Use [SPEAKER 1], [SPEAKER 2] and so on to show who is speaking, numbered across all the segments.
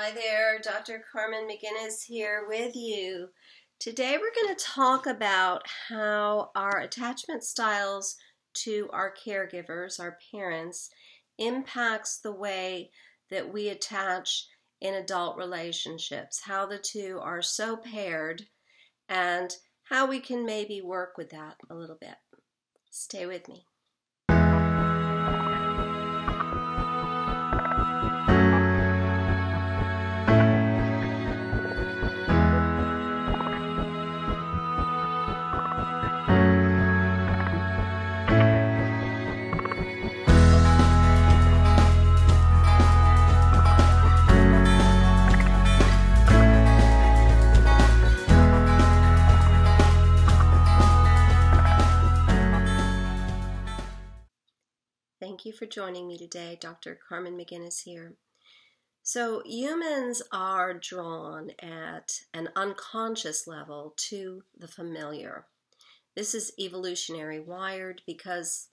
[SPEAKER 1] Hi there, Dr. Carmen McGuinness here with you. Today we're going to talk about how our attachment styles to our caregivers, our parents, impacts the way that we attach in adult relationships, how the two are so paired, and how we can maybe work with that a little bit. Stay with me. For joining me today. Dr. Carmen McGuinness here. So, humans are drawn at an unconscious level to the familiar. This is evolutionary wired because,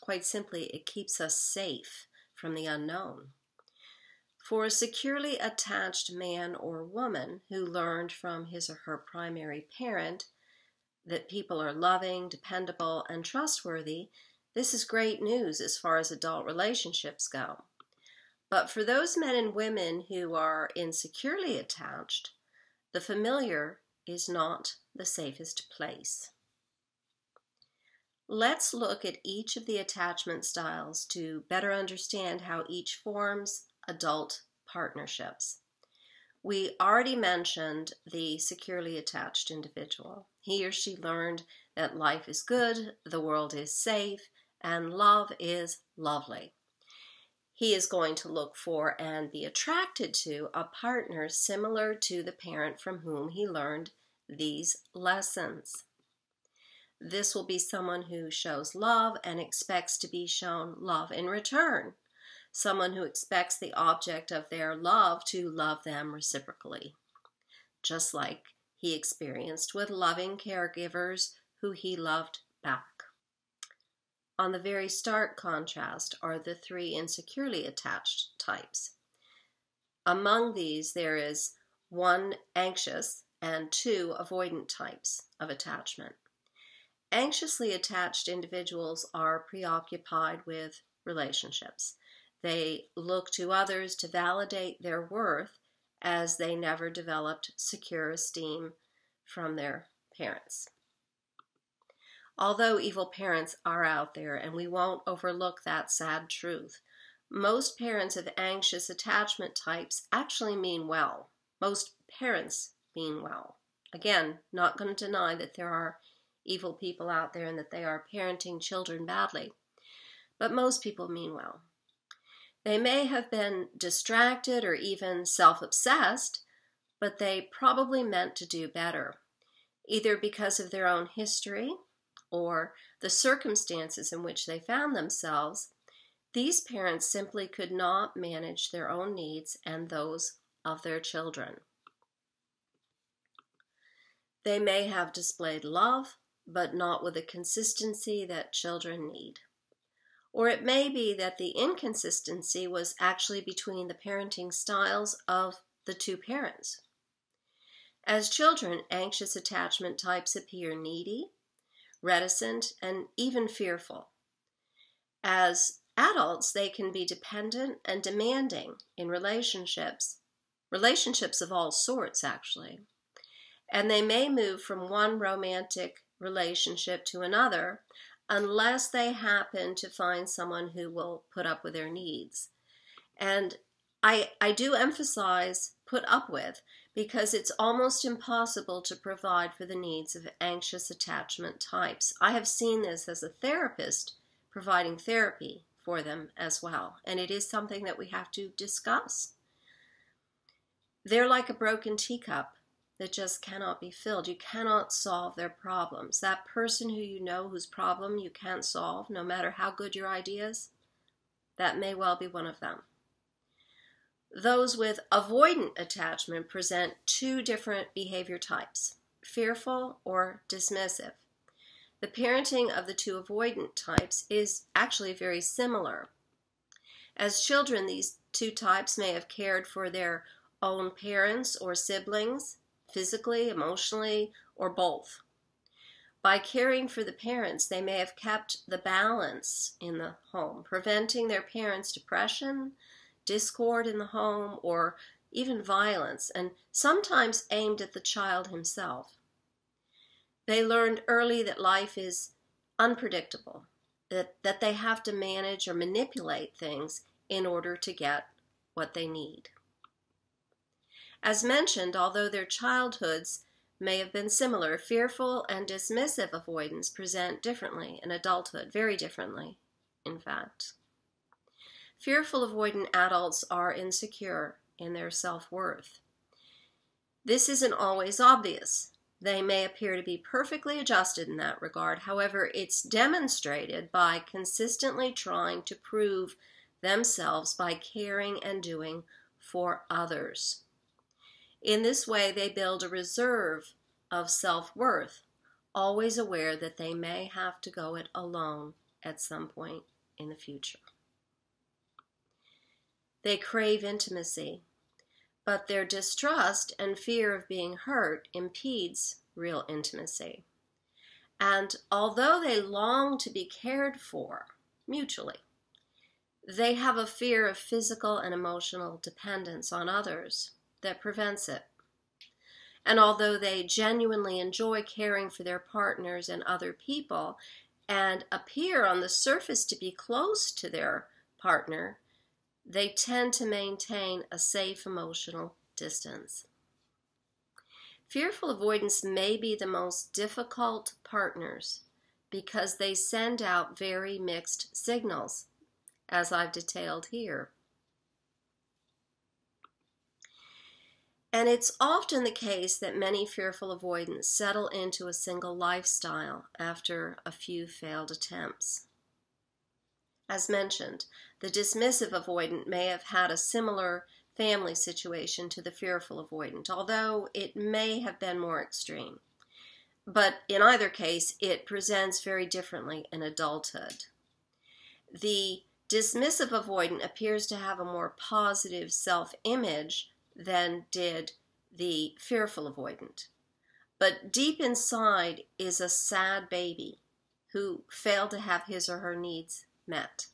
[SPEAKER 1] quite simply, it keeps us safe from the unknown. For a securely attached man or woman who learned from his or her primary parent that people are loving, dependable, and trustworthy, this is great news as far as adult relationships go. But for those men and women who are insecurely attached, the familiar is not the safest place. Let's look at each of the attachment styles to better understand how each forms adult partnerships. We already mentioned the securely attached individual. He or she learned that life is good, the world is safe, and love is lovely. He is going to look for and be attracted to a partner similar to the parent from whom he learned these lessons. This will be someone who shows love and expects to be shown love in return. Someone who expects the object of their love to love them reciprocally, just like he experienced with loving caregivers who he loved back. On the very stark contrast are the three insecurely attached types. Among these, there is one anxious and two avoidant types of attachment. Anxiously attached individuals are preoccupied with relationships. They look to others to validate their worth as they never developed secure esteem from their parents. Although evil parents are out there, and we won't overlook that sad truth, most parents of anxious attachment types actually mean well. Most parents mean well. Again, not going to deny that there are evil people out there and that they are parenting children badly, but most people mean well. They may have been distracted or even self obsessed, but they probably meant to do better, either because of their own history or the circumstances in which they found themselves, these parents simply could not manage their own needs and those of their children. They may have displayed love, but not with the consistency that children need. Or it may be that the inconsistency was actually between the parenting styles of the two parents. As children, anxious attachment types appear needy, reticent, and even fearful. As adults, they can be dependent and demanding in relationships, relationships of all sorts, actually. And they may move from one romantic relationship to another unless they happen to find someone who will put up with their needs. And I, I do emphasize put up with because it's almost impossible to provide for the needs of anxious attachment types. I have seen this as a therapist providing therapy for them as well, and it is something that we have to discuss. They're like a broken teacup that just cannot be filled. You cannot solve their problems. That person who you know whose problem you can't solve, no matter how good your ideas, that may well be one of them. Those with avoidant attachment present two different behavior types fearful or dismissive. The parenting of the two avoidant types is actually very similar. As children, these two types may have cared for their own parents or siblings, physically, emotionally, or both. By caring for the parents, they may have kept the balance in the home, preventing their parents' depression, discord in the home, or even violence, and sometimes aimed at the child himself. They learned early that life is unpredictable, that, that they have to manage or manipulate things in order to get what they need. As mentioned, although their childhoods may have been similar, fearful and dismissive avoidance present differently in adulthood, very differently, in fact. Fearful avoidant adults are insecure in their self worth. This isn't always obvious. They may appear to be perfectly adjusted in that regard. However, it's demonstrated by consistently trying to prove themselves by caring and doing for others. In this way, they build a reserve of self worth, always aware that they may have to go it alone at some point in the future. They crave intimacy, but their distrust and fear of being hurt impedes real intimacy. And although they long to be cared for mutually, they have a fear of physical and emotional dependence on others that prevents it. And although they genuinely enjoy caring for their partners and other people and appear on the surface to be close to their partner, they tend to maintain a safe emotional distance. Fearful avoidance may be the most difficult partners because they send out very mixed signals, as I've detailed here. And it's often the case that many fearful avoidants settle into a single lifestyle after a few failed attempts. As mentioned, the dismissive avoidant may have had a similar family situation to the fearful avoidant, although it may have been more extreme. But in either case, it presents very differently in adulthood. The dismissive avoidant appears to have a more positive self image than did the fearful avoidant. But deep inside is a sad baby who failed to have his or her needs met.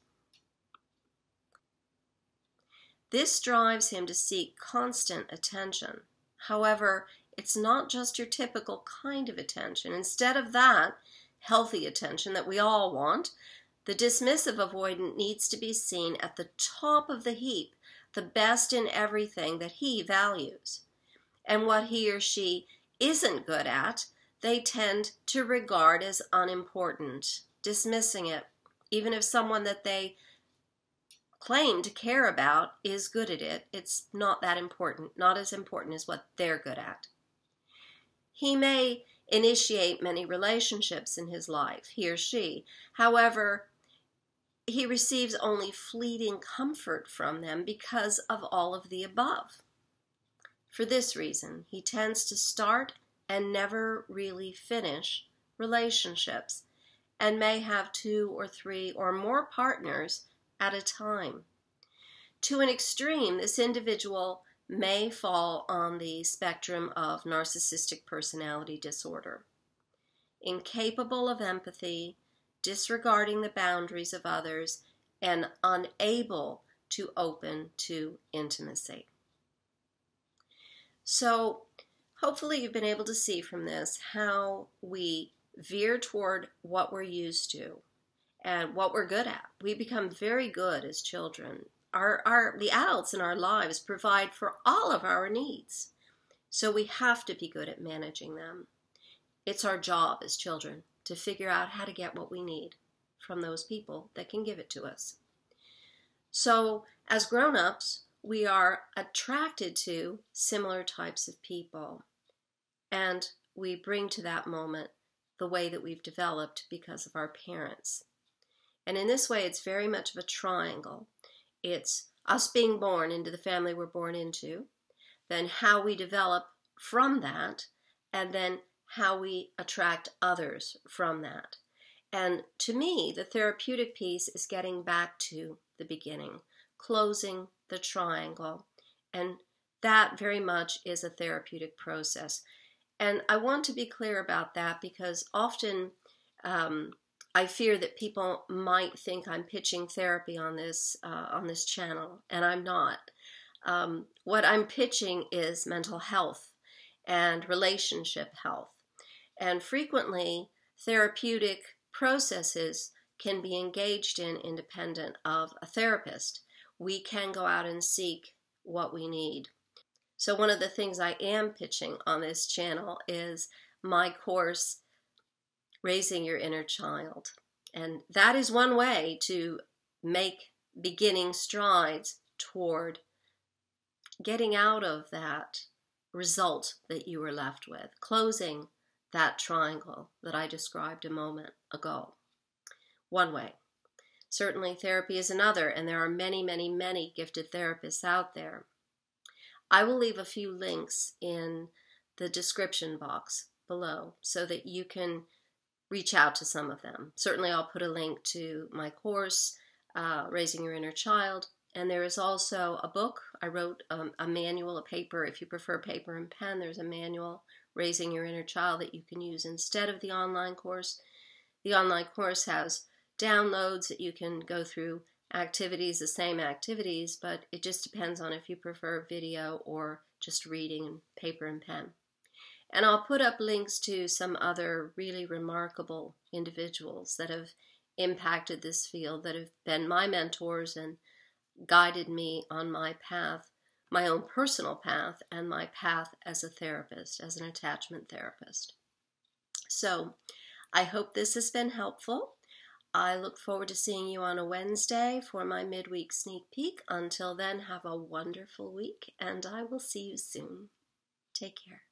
[SPEAKER 1] This drives him to seek constant attention. However, it's not just your typical kind of attention. Instead of that, healthy attention that we all want, the dismissive avoidant needs to be seen at the top of the heap the best in everything that he values. And what he or she isn't good at, they tend to regard as unimportant, dismissing it, even if someone that they claim to care about is good at it, it's not that important, not as important as what they're good at. He may initiate many relationships in his life, he or she. However, he receives only fleeting comfort from them because of all of the above. For this reason, he tends to start and never really finish relationships and may have two or three or more partners at a time. To an extreme, this individual may fall on the spectrum of narcissistic personality disorder. Incapable of empathy, disregarding the boundaries of others, and unable to open to intimacy. So, hopefully, you've been able to see from this how we veer toward what we're used to and what we're good at. We become very good as children. Our, our, the adults in our lives provide for all of our needs. So we have to be good at managing them. It's our job as children to figure out how to get what we need from those people that can give it to us. So, as grown ups, we are attracted to similar types of people. And we bring to that moment the way that we've developed because of our parents. And in this way, it's very much of a triangle. It's us being born into the family we're born into, then how we develop from that, and then how we attract others from that. And to me, the therapeutic piece is getting back to the beginning, closing the triangle, and that very much is a therapeutic process. And I want to be clear about that because often um, I fear that people might think I'm pitching therapy on this uh, on this channel, and I'm not. Um, what I'm pitching is mental health and relationship health, and frequently therapeutic processes can be engaged in independent of a therapist. We can go out and seek what we need. So, one of the things I am pitching on this channel is my course, Raising Your Inner Child. And that is one way to make beginning strides toward getting out of that result that you were left with, closing that triangle that I described a moment ago. One way. Certainly, therapy is another, and there are many, many, many gifted therapists out there. I will leave a few links in the description box below so that you can reach out to some of them. Certainly, I'll put a link to my course, uh, Raising Your Inner Child, and there is also a book. I wrote um, a manual, a paper. If you prefer paper and pen, there's a manual, Raising Your Inner Child, that you can use instead of the online course. The online course has downloads that you can go through activities, the same activities, but it just depends on if you prefer video or just reading and paper and pen. And I'll put up links to some other really remarkable individuals that have impacted this field, that have been my mentors and guided me on my path, my own personal path, and my path as a therapist, as an attachment therapist. So I hope this has been helpful. I look forward to seeing you on a Wednesday for my midweek sneak peek. Until then, have a wonderful week, and I will see you soon. Take care.